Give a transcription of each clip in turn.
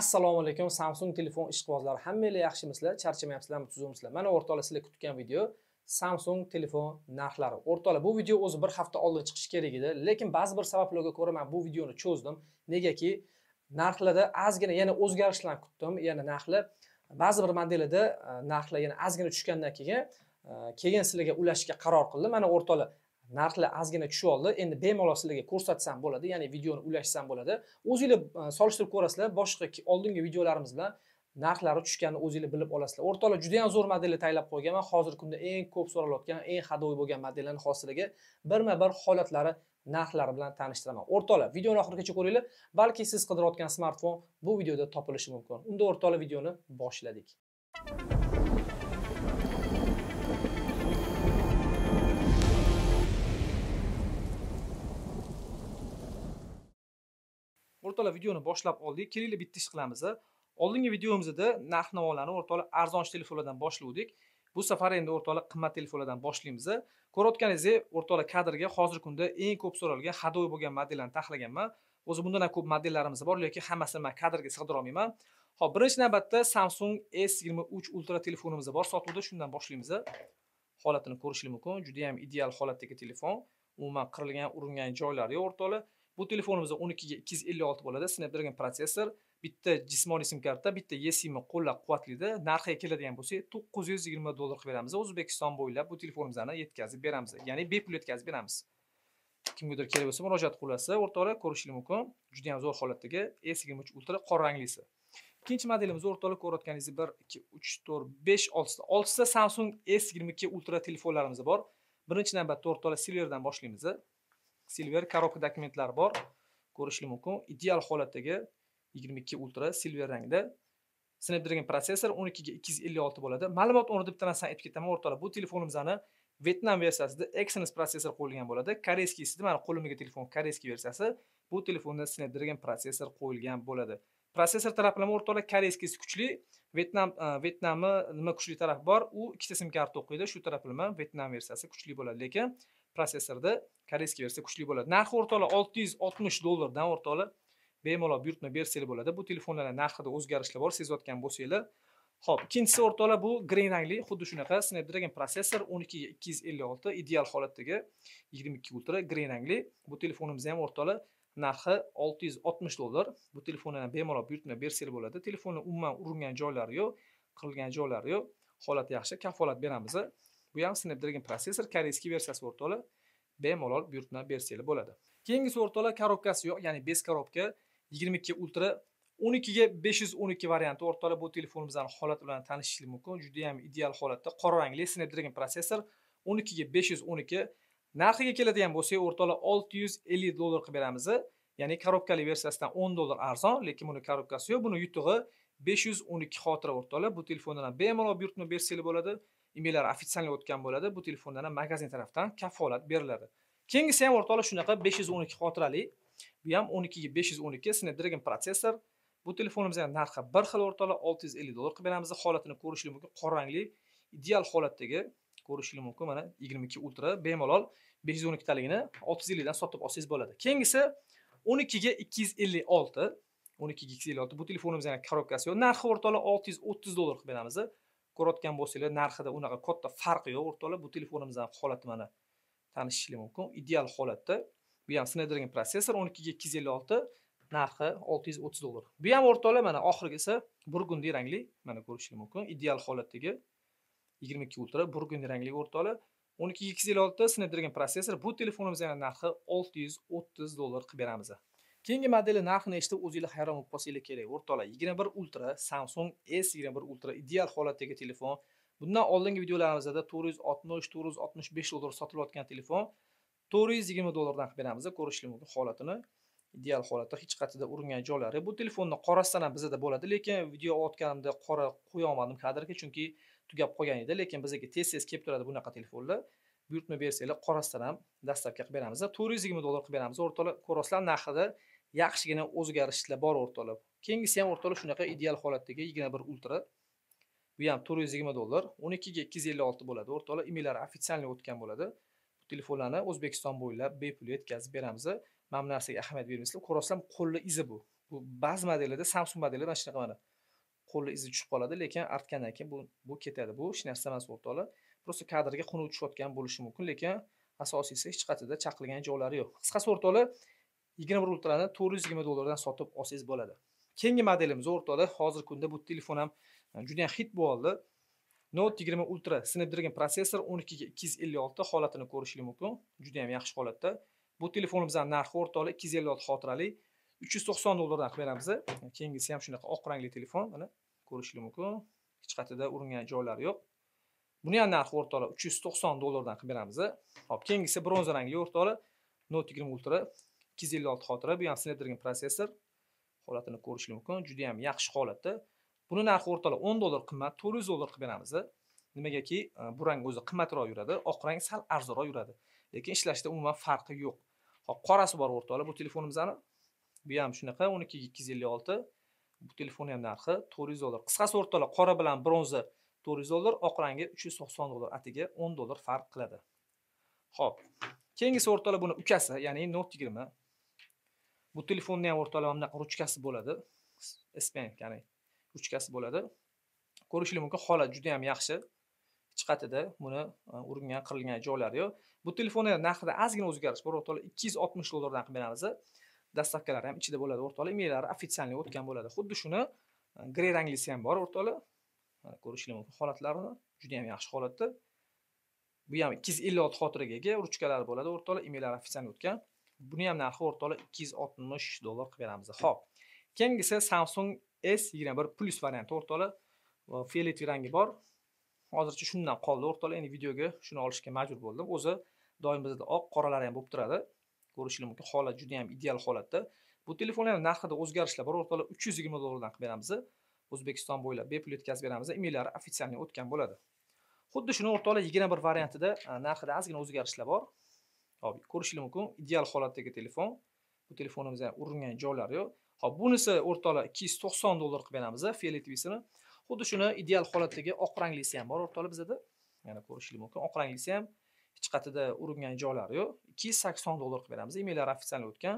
assalomu alaykum samsung telefon ishqibozlari hammanglar yaxshimisizlar charchamayapsizlarmi tuzukmisizlar mana o'rtoqlar sizlar kutgan video samsung telefon narxlari. O'rtoqlar bu video o'zi bir hafta oldin chiqishi kerak edi lekin ba'zi bir sabablarga ko'ra man bu videoni cho'zdim. Negaki narxlarda ozgina yana o'zgarishlarni kutdim ya'ni narxlar ba'zi bir modellarda e, narxlar yana ozgina tushgandan keyin e, keyin sizlarga ulashishga qaror qildim. Mana o'rtoqlar narxlar ozgina tushib oldi. Endi bemalol sizlarga ko'rsatsam bo'ladi ya'ni videoni ulashsam bo'ladi. O'zinglar e, solishtirib ko'rasizlar boshqa oldingi videolarimiz bilan narxlari tushganini o'zinglar bilib olasizlar. O'rtoqlar juda yam zo'r modelni tayyorlab qo'yganman hozirgi kunda eng ko'p so'ralayotgan eng hadoviy bo'lgan modellarni hozir sizlarga birma bir holatlari narxlari bilan tanishtiraman o'rtoqlar videoni oxirigacha ko'ringlar balki siz qidirayotgan smartfon bu videoda topilishi mumkin. Unda o'rtoqlar videoni boshladik. O'rtoqlar videoni boshlab oldik. Kelinglar bitta ish qilamiz oldingi videomizda narx navolarni o'rtoqlar arzonchi telefonlardan boshladik bu safar endi o'rtoqlar qimmat telefonlardan boshlaymiz ko'rayotganingizdek o'rtoqlar kadrga hozirgi kunda eng ko'p so'ralgan hadoviy bo'lgan modellarni taxlaganman. O'zi bundan ham ko'p modellarimiz bor lekin hammasini man kadrga sig'dirolmayman hop birinchi navbatda samsung s yigirma uch ultra telefonimiz bor sotuvda shundan boshlaymiz holatini ko'rishingiz mumkin judayam ideal holatdagi telefon. Umuman qirilgan uringan joylari yo'q o'rtoqlar. Bu telefonimizda 12 ga 256 bo'ladi. Snapdragon protsessor bitta jismoniy sim karta bitta eSIM qo'llab quvvatlaydi narxiga keladigan bo'lsak 920 dollar qilib beramiz. O'zbekiston bo'ylab bu telefonimizni yetkazib beramiz. Ya'ni bepul yetkazib beramiz. Kimgadir kerak bo'lsa murojaat qilasiz o'rtoqlar ko'rishingiz mumkin. Juda ham zo'r holatdagi s23 ultra qora ranglisi. Ikkinchi modelimiz o'rtoqlar ko'rayotganingizdek bir ikki uch to'rt besh oltita oltita samsung s yigirma ikki ultra telefonlarimiz bor. Birinchi navbatda o'rtoqlar silverdan boshlaymiz. Silver коробка dokumentlari bor. Ko'rishli mumkin. Ideal holatdagi 22 ultra silver rangda snapdragon protsessor 12 ga 256 bo'ladi. Ma'lumot o'rnida bitta narsani aytib ketaman. O'rtoqlar bu telefonimizni Vietnam versiyasida Exynos protsessor qo'yilgan bo'ladi. Koreyskiysida mana qo'limdagi telefon koreyskiy versiyasi. Bu telefonda snapdragon protsessor qo'yilgan bo'ladi. Protsessor taraflama o'rtoqlar koreyskiysi kuchli. Vietnam e, Vietnamni nima kuchli taraf bor? U ikkita sim karta o'qiydi. Shu taraflama Vietnam versiyasi kuchli bo'ladi. Lekin protsessorda koreyskiy versiya kuchli bo'ladi. Narxi o'rtoqlar 660 dollardan o'rtoqlar bemalol buyurtma bersanglar bo'ladi. Bu telefonlarni narxida o'zgarishlar bor sezayotgan bo'lsanglar ho'p ikkinchisi o'rtoqlar bu green rangli xuddi shunaqa snapdragon protsessor 12 ga 256 ideal holatdagi 22 ultra green rangli. Bu telefonimizni ham o'rtoqlar narxi 660 dollar. Bu telefonni bemalol buyurtma bersanglar bo'ladi. Telefonni umuman uringan joylari yo'q qirilgan joylari yo'q. Holati yaxshi kafolat beramiz bu ham snapdragon protsessor koreyskiy versiyasi o'rtoqlar bemalol buyurtma bersanglar bo'ladi. Keyingi o'rtoqlar korobkasi yo'q ya'ni bez korobka 22 ultra 12 ga 512 varianti o'rtoqlar bu telefonimizni holati bilan tanishishingiz mumkin. Juda ham ideal holatda qora rangli snapdragon protsessor 12 ga 512 narxiga keladigan bo'lsak o'rtoqlar 650 dollar qilib beramiz. Ya'ni korobkali versiyasidan 10 dollar arzon lekin buni korobkasi yo'q buni yutug'i 512 xotira o'rtoqlar bu telefondan bemalol buyurtma bersanglar bo'ladi. Emaillar официально o'tgan bo'ladi. Bu telefondan ham magazin tarafdan kafolat beriladi. Keyingisi ham o'rtoqlar shunaqa 512 xotirali. Bu ham 12 o'n 512 snapdragon protsessor. Bu telefonimizni narxi bir xil o'rtoqlar 650 dollar qilib beramiz. Holatini ko'rishingiz mumkin. Qora rangli ideal holatdagi ko'rishingiz mumkin. Mana 22 ultra bemalol 512 olti 650 dan sotib olsangiz bo'ladi. Keyingisi 12 ikkiga 256 12 ga 256 bu telefonimizni korobkasi yo'q. Narxi o'rtoqlar 630 dollar qilib beramiz. Ko'rayotgan bo'lsanglar narxida unaqa katta farqi yo'q. O'rtoqlar bu telefonimizni holati mana tanishishinglar mumkin. Ideal holatda. Bu ham snapdragon protsessor o'n ikkiga ikki yuz ellik olti narxi olti yuz o'ttiz dollar. Bu ham o'rtoqlar mana oxirgisi burgundiy rangli mana ko'rishingiz mumkin. Ideal holatdagi yigirma ikki ultra burgundiy rangli o'rtoqlar o'n ikkiga ikki yuz ellik olti snapdragon protsessor. Bu telefonimizni narxi olti yuz o'ttiz dollar qilib beramiz. Keyingi modeli narxini eshitib o'zinglar hayron bo'lib qolsanglar kerak. O'rtoqlar yigirma bir ultra samsung s yigirma bir ultra ideal holatdagi telefon. Bundan oldingi videolarimizda to'rt yuz oltmish to'rt yuz oltmish besh dollar sotilayotgan telefon to'rt yuz yigirma dollardan qilib beramiz ko'rishingiz mumkin holatini. Ideal holatda hech qayerda uringan joylari. Bu telefonni qorasidan ham bizada bo'ladi lekin video olayotganimda qora qo'ya olmadim kadrga chunki tugab qolgan edi. Lekin bizga tez tez kelib turadi bunaqa telefonlar. Buyurtma bersanglar qorasidan ham dastlabki qilib beramiz to'rt yuz yigirma dollar qilib beramiz. O'rtoqlar ko'rasizlar narxida yaxshigina o'zgarishlar bor o'rtoqlar keyingisi ham o'rtoqlar shunaqa ideal holatdagi yigirma bir ultra. Bu ham to'rt yuz yigirma dollar. O'n ikkiga ikki yuz ellik olti bo'ladi. O'rtoqlar emaillari ofitsialniy o'tgan bo'ladi. Bu telefonlarni o'zbekiston bo'ylab bepul yetkazib beramiz. Mana bu narsaga ahamiyat bermaysizlar ko'rasizlar qo'lni izi bu. Bu ba'zi modellarda samsung modelida mana shunaqa mana. Qo'lni izi tushib qoladi lekin artgandan keyin bu bu ketadi. Bu hech narsa emas o'rtoqlar просто kadrga xunuk tushayotgan bo'lishi mumkin lekin asosiysi hech qayerda chaqilgan joylari yo'q. Qisqasi o'rtoqlar yigirma bir ultrani to'rt yuz yigirma dollardan sotib olsangiz bo'ladi. Keyingi modelimiz o'rtada hozirgi kunda bu telefon ham e, judayam juda hit bo'ldi. Note yigirma ultra snapdragon protsessor o'n ikkiga ikki yuz ellik olti holatini ko'rishingiz mumkin judayam yaxshi holatda. Bu telefonimizni narxi o'rtoqlik ikki yuz ellik olti xotirali uch yuz to'qson dollardan qilib beramiz keyingisi ham shunaqa oq rangli telefon mana ko'rishingiz mumkin. Hech qayerda uringan joylari yo'q. Buni ham narxi o'rtoqlik uch yuz to'qson dollardan qilib beramiz hop keyingisi bronza rangli o'rtoqlik note yigirma ultra ikki yuz ellik olti xotira bu ham snapdragon protsessor holatini ko'rishingiz mumkin. Juda yam yaxshi holatda. Buni narxi o'rtalab o'n dollar qimmat to'rt yuz dollar qilib beramiz nimagaki e, bu rang o'zi qimmatroq yuradi oq rang sal arzonroq yuradi. Lekin ishlashda umuman farqi yo'q. Hop qorasi bor o'rtoqlar bu telefonimizni bu ham shunaqa o'n ikkiga ikki yuz ellik olti. Bu telefonni ham narxi to'rt yuz dollar. Qisqasi o'rtoqlar qora bilan bronza to'rt yuz dollar oq rangi uch yuz to'qson dollar atigi o'n dollar farq qiladi. Ho'p keyingisi o'rtoqlar buni ukasi ya'ni note yigirma. Bu telefonni ham o'rtoqlar mana bunaqa ruchkasi bo'ladi? S pen ya'ni ruchkasi bo'ladi. Ko'rishingiz mumkin holat juda yam yaxshi. Hech qayerda buni e, uringan qirilgan joylari yo'q. Bu telefonni narxida ozgina o'zgarish bor. O'rtoqlar ikki yuz oltmish dollardan qilib beramiz. Dastavkalari ham ichida bo'ladi o'rtoqlar emaillari официальный o'tgan bo'ladi. Xuddi shuni e, grey ranglisi ham bor o'rtoqlar ko'rishingiz mumkin holatlarini juda yam yaxshi holatda. Bu ham ikki yuz ellik olti xotiraga ega ruchkalari bo'ladi o'rtoqlar emaillari официальный o'tgan. Buni ham narxi o'rtoqlar ikki yuz oltmish dollar qilib beramiz. Ho'p keyingisi samsung s yigirma bir plus varianti o'rtoqlar fiolet rangi bor. Hozircha shundan qoldi o'rtoqlar endi videoga shuni olishga majbur bo'ldim. O'zi doim bizda oq qoralari ham bo'lib turadi. Ko'rishingiz mumkin. Holat juda yam ideal holatda. Bu telefonlarni narxida o'zgarishlar bor. O'rtoqlar uch yuz yigirma dollardan qilib beramiz. O'zbekiston bo'ylab bepul yetkazib beramiz. Emaillari официальный o'tgan bo'ladi. Xuddi shuni o'rtoqlar yigirma bir variantida narxida ozgina o'zgarishlar bor. Hop ko'rishinglar mumkin. Ideal holatdagi telefon. Bu telefonimiz ham uringan joylari yo'q. Hop bunisi o'rtoqlar ikki yuz to'qson dollar qilib beramiz fioletovisini xuddi shuni ideal holatdagi oq ranglisi ham bor o'rtoqlar bizada. Yana ko'rishinglar mumkin. Oq ranglisi ham hech qayerda uringan joylari yo'q. ikki yuz sakson dollar qilib beramiz emaillari ofitsialni o'tgan.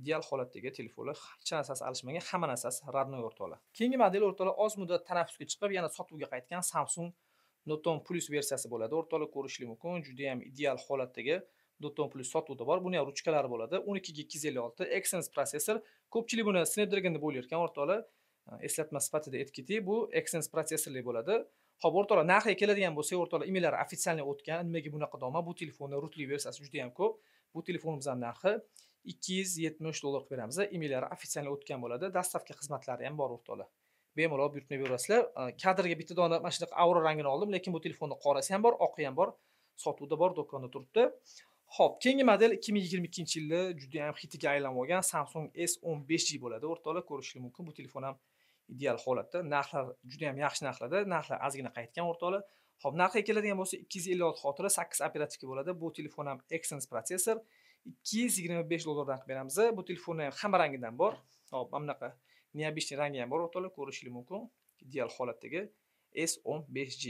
Ideal holatdagi telefonlar hech narsasi alishmagan hamma narsasi родной o'rtoqlar. Keyingi model o'rtoqlar oz muddat tanaffusga chiqib yana sotuvga qaytgan samsung noton plus versiyasi bo'ladi. O'rtoqlar ko'rishli mumkin. Juda yam ideal holatdagi noton plus sotuvda bor. Buni ham ruchkalari bo'ladi. O'n ikkiga ikki yuz ellik olti exens protsessor ko'pchilik buni snapdragon deb o'ylayotgan. O'rtoqlar e, eslatma sifatida aytib ketay bu exens protsessorli bo'ladi. Ho'p o'rtoqlar narxiga keladigan bo'lsak o'rtoqlar emaillari официальный o'tgan nimaga bunaqa doma? Bu telefonni rutli versiyasi juda yam ko'p. Bu telefonimizni narxi ikki yuz yetmish dollar qilib beramiz. Emaillari официальный o'tgan bo'ladi. Dastavka xizmatlari ham bor o'rtoqlar bemalol buyurtma beraverasizlar e, kadrga bitta dona mana shunaqa avro rangini oldim lekin bu telefonni qorasi ham bor oqi ham bor. Sotuvda bor do'konda turibdi. Ho'p keyingi model ikki ming yigirma ikkinchi yilda judayam hitiga aylanib olgan samsung s o'n besh g bo'ladi. O'rtoqlar ko'rishingiz mumkin. Bu telefon ham ideal holatda. Narxlar judayam yaxshi narxlarda. Narxlar ozgina qaytgan o'rtoqlar. Ho'p narxiga keladigan bo'lsa ikki yuz ellik olti xotira sakkiz operativka bo'ladi. Bu telefon ham exynos protsessor. ikki yuz yigirma besh dollardan qilib beramiz. Bu telefonni ham hamma rangidan bor. Hop mana bunaqa необычный rangi ham bor o'rtoqlar. Ko'rishingiz mumkin. Ideal holatdagi s o'n besh g.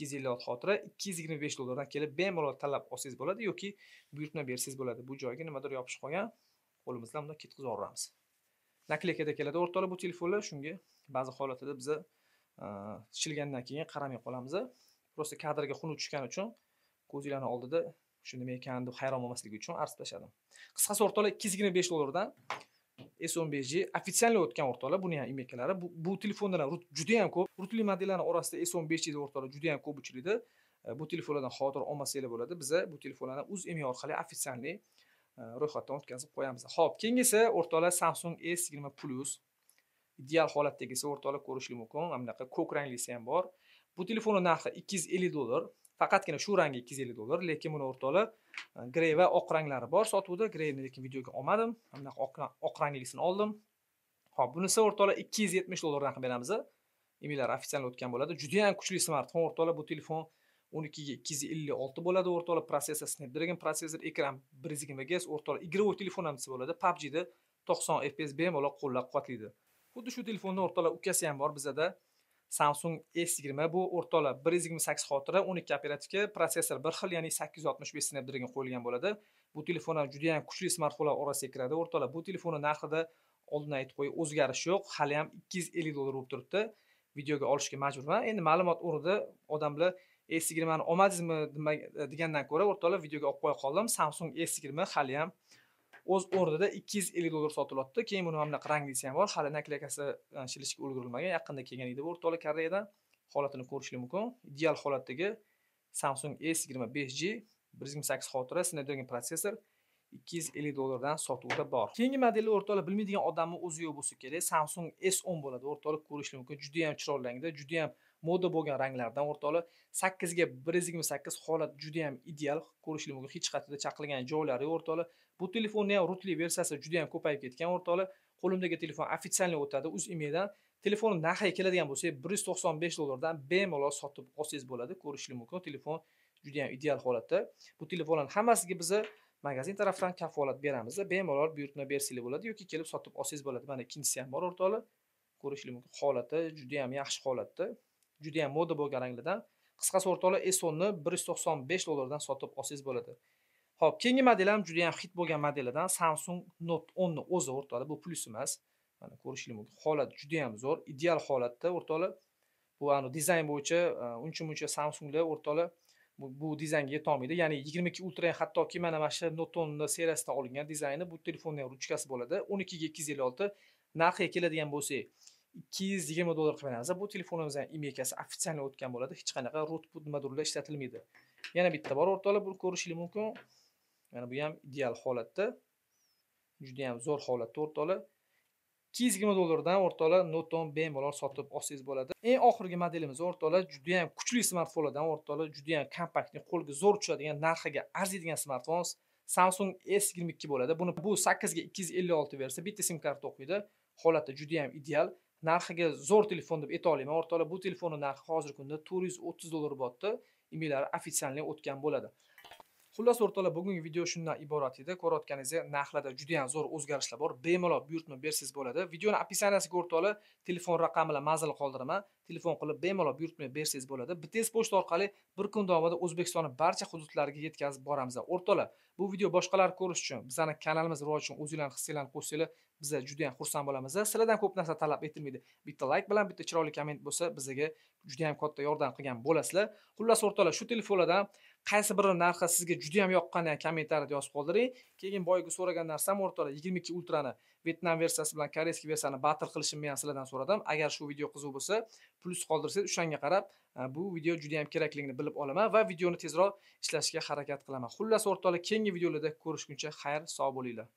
ikki yuz ellik olti xotira ikki yuz yigirma besh dollardan kelib bemalol tanlab olsangiz bo'ladi yoki buyurtma bersangiz bo'ladi. Bu joyga nimadir yopishib qolgan qo'limizdan bundan ketkazib yuboramiz. Naklekada keladi o'rtoqlar bu telefonlar. Shunga ba'zi holatlarda biza shilgandan keyin qaramay qolamiz. Просто kadrga xunuk tushgani uchun ko'zinglarni oldida shu nima ekan deb hayron bo'lmaslik uchun arz tashladim qisqasi o'rtoqlar ikki yuz yigirma besh dollardan s o'n besh g официальный o'tgan o'rtoqlar buni ham imekalari bu, bu telefonlar juda yam ko'p. Rutli modellarni orasida s o'n besh g o'rtoqlar juda yam ko'p uchraydi. Bu telefonlardan xavotir olmasanglar bo'ladi. Biza bu telefonlarni uz email orqali официальный e, ro'yxatdan o'tkazib qo'yamiz. Ho'p keyingisi o'rtoqlar samsung s yigirma plus. Ideal holatdagisi o'rtoqlar ko'rishingiz mumkin mana bunaqa ko'k ranglisi ham bor. Bu telefonni narxi ikki yuz ellik dollar. Faqatgina shu rangi ikki yuz ellik dollar lekin buni o'rtoqlar e, grey va oq ranglari bor sotuvda. Greyni lekin videoga olmadim. Bunaqa oq rangligisini oldim. Ho'p bunisi o'rtoqlar ikki yuz yetmish dollardan qilib beramiz emaillari официально o'tgan bo'ladi. Judayam kuchli smartfon o'rtoqlar bu telefon o'n ikkiga ikki yuz ellik olti bo'ladi o'rtoqlar protsessor snapdragon protsessor ekran bir yuz yigirma gs o'rtoqlar игровой telefon ham desa bo'ladi. Pubgda to'qson fps bemalol qo'llab quvvatlaydi xuddi shu telefonni o'rtoqlar ukasi ham bor bizada. Samsung s yigirma bu o'rtoqlar bir yuz yigirma sakkiz xotira o'n ikki operativka protsessor bir xil ya'ni sakkiz yuz oltmish besh snapdragon qo'yilgan bo'ladi. Bu telefon judayam juda kuchli smartfonlar orasiga kiradi. O'rtoqlar bu telefonni narxida oldin aytib qo'yay o'zgarish yo'q. Hali ham ikki yuz ellik dollar bo'lib turibdi. Videoga olishga majburman. Endi ma'lumot o'rnida odamlar s yigirmani olmadingizmi degandan ko'ra o'rtoqlar videoga olib qo'ya qoldim. Samsung s yigirma hali ham o'z o'rnida ikki yuz ellik dollar sotilyapti keyin buni mana bunaqa ranglisi ham bor hali naklakasi e, shilishga ulgurilmagan yaqinda kelgan edi. Bu o'rtoqlar koreyadan holatini ko'rishlik mumkin. Ideal holatdagi samsung s yigirma besh g bir yuz yigirma sakkiz xotira snapdragon protsessor ikki yuz ellik dollardan sotuvda bor. Keyingi modelni o'rtoqlar bilmaydigan odamni o'zi yo'q bo'lsa kerak samsung s o'n bo'ladi. O'rtoqlar ko'rishlik mumkin. Judayam chiroyli rangda judayam moda bo'lgan ranglardan o'rtoqlar sakkizga bir yuz yigirma sakkiz holat judayam ideal ko'rishlik mumkin. Hech qayerda chaqilgan joylari yo'q o'rtoqlar bu telefonni ham rutli versiyasi juda yam ko'payib ketgan o'rtoqlar. Qo'limdagi telefon официальный o'tadi uz emaildan telefon narxiga keladigan bo'lsa bir yuz to'qson besh dollardan bemalol sotib olsangiz bo'ladi. Ko'rishlik mumkin. Telefon judayam ideal holatda. Bu telefonlarni hammasiga biza magazin tarafdan kafolat beramiz. Bemalol buyurtma bersanglar bo'ladi yoki kelib sotib olsangiz bo'ladi. Mana ikkinchisi ham bor o'rtoqlar. Ko'rishlik mumkin. Holati judayam yaxshi holatda. Judayam moda bo'lgan ranglardan qisqasi o'rtoqlar s bir yuz to'qson besh dollardan sotib olsangiz bo'ladi. Ho'p keyingi model ham judayam hit bo'lgan modelidan samsung note o'nni o'zi o'rtoqlar bu plyus emas. Mana ko'rishingiz mumkin. Holat judayam zo'r ideal holatda o'rtoqlar bu dizayn bo'yicha e, uncha muncha samsunglar o'rtoqlar bu, dizaynga yetolmaydi. Ya'ni yigirma ikki ultra hattoki mana mana shu note o'nni seriyasidan olingan dizayni bu telefonni ruchkasi bo'ladi. O'n ikkiga ikki yuz ellik olti. Narxiga keladigan bo'lsak ikki yuz yigirma dollar qilib bu bu telefonimizni imeykasi официально o'tgan bo'ladi. Hech qanaqa root nimadurlar ishlatilmaydi. Yana bitta bor o'rtoqlar buni ko'rishingiz mumkin. Mana bu ham ideal holatda. Juda ham zo'r holatda o'rtoqlar. Ikki yuz yigirma dollardan o'rtoqlar Noton bemalol sotib olsangiz bo'ladi. Eng oxirgi modelimiz o'rtoqlar judayam kuchli smartfonlardan o'rtoqlar judayam kompaktni qo'lga zo'r tushadigan narxiga arziydigan smartfon samsung s yigirma ikki bo'ladi. Buni bu sakkizga ikki yuz ellik olti versiya bitta sim karta o'qiydi. Holati juda ham ideal. Narxiga zo'r telefon deb ayta olaman o'rtoqlar bu telefonni narxi hozirgi kunda to'rt yuz o'ttiz dollar bo'lyapti emaillari официальный o'tgan bo'ladi. Xullas o'rtoqlar bugungi video shundan iborat edi. Ko'rayotganingizdek narxlarda juda yam zo'r o'zgarishlar bor. Bemalol buyurtma bersangiz bo'ladi. Videoni описаниясiga o'rtoqlar telefon raqami bilan manzil qoldiraman telefon qilib bemalol buyurtma bersangiz bo'ladi. Bitta pochta orqali bir kun davomida o'zbekistonni barcha hududlariga yetkazib boramiz. O'rtoqlar bu video boshqalar ko'rish uchun bizani kanalimiz rivoji uchun o'zinglarni hissanglarni qo'shsanglar biz juda yam xursand bo'lamiz. Sizlardan ko'p narsa talab etilmaydi. Bitta layk bilan bitta chiroyli komment bo'lsa bizga juda yam katta yordam qilgan bo'lasizlar. Xullas o'rtoqlar shu telefonlardan qaysi biri narxi sizga juda ham yoqqan kommentariyada yozib qoldiring keyin boyagi so'ragan narsam o'rtoqlar yigirma ikki ultrani vyetnam versiyasi bilan koreyskiy versiyani battle qilishimni ham sizlardan so'radim. Agar shu video qiziq bo'lsa plyus qoldirsangiz o'shanga qarab e, bu video juda yam kerakligini bilib olaman va videoni tezroq ishlashga harakat qilaman. Xullas o'rtoqlar keyingi videolarda ko'rishguncha xayr sog' bo'linglar.